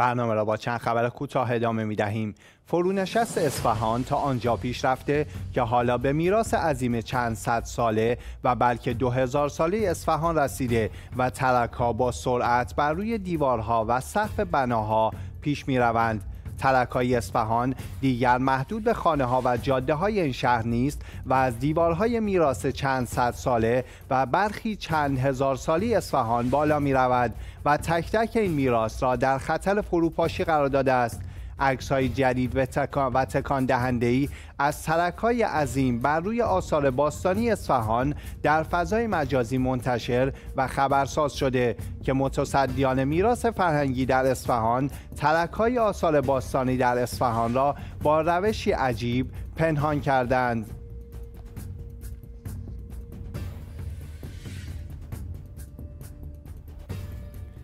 برنامه را با چند خبر کوتاه ادامه می دهیم. فرونشست اصفهان تا آنجا پیش رفته که حالا به میراث عظیم چند صد ساله و بلکه دو هزار ساله اصفهان رسیده و ترک ها با سرعت بر روی دیوارها و سقف بناها پیش می روند. ترکای اصفهان دیگر محدود به خانه ها و جاده های این شهر نیست و از دیوارهای میراث چند صد ساله و برخی چند هزار سالی اصفهان بالا می رود و تک تک این میراث را در خطر فروپاشی قرار داده است. عکس های جدید و تکان, و تکان دهنده ای از ترک های عظیم بر روی آثار باستانی اصفهان در فضای مجازی منتشر و خبرساز شده که متصدیان میراث فرهنگی در اصفهان ترک های آثار باستانی در اصفهان را با روشی عجیب پنهان کردند.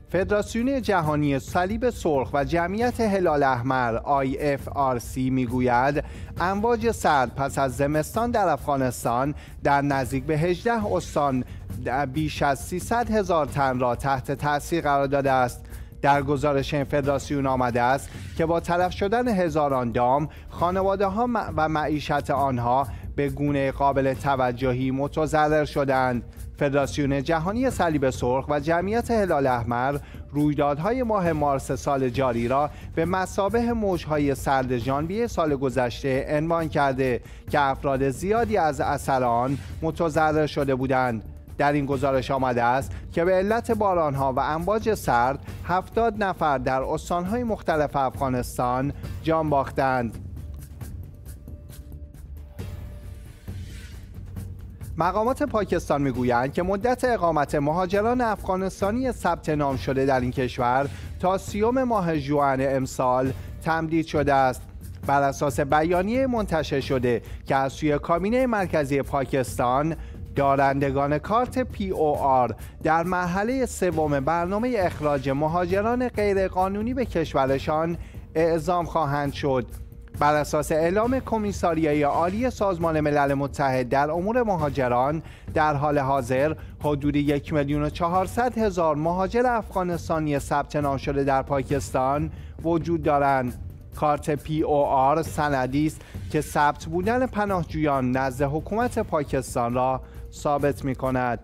فدراسیون جهانی صلیب سرخ و جمعیت هلال احمر IFRC می‌گوید امواج سرد پس از زمستان در افغانستان در نزدیک به 18 استان بیش از 300 هزار تن را تحت تاثیر قرار داده است. در گزارش این فدراسیون آمده است که با تلف شدن هزاران دام خانواده ها و معیشت آنها به گونه قابل توجهی متضرر شدند. فدراسیون جهانی صلیب سرخ و جمعیت هلال احمر رویدادهای ماه مارس سال جاری را به مسابه موجهای سرد ژانویه سال گذشته عنوان کرده که افراد زیادی از اثر آن متضرر شده بودند. در این گزارش آمده است که به علت بارانها و امواج سرد 70 نفر در استانهای مختلف افغانستان جان باختند. مقامات پاکستان می‌گویند که مدت اقامت مهاجران افغانستانی ثبت نام شده در این کشور تا سیوم ماه جوان امسال تمدید شده است. بر اساس بیانیه منتشر شده که از سوی کابینه مرکزی پاکستان دارندگان کارت پی او آر در مرحله سوم برنامه اخراج مهاجران غیرقانونی به کشورشان اعزام خواهند شد. بر اساس اعلام کمیساریای عالی سازمان ملل متحد در امور مهاجران در حال حاضر حدود یک میلیون و چهارصد هزار مهاجر افغانستانی ثبت نام شده در پاکستان وجود دارند. کارت پی او آر سندی است که ثبت بودن پناهجویان نزد حکومت پاکستان را ثابت می کند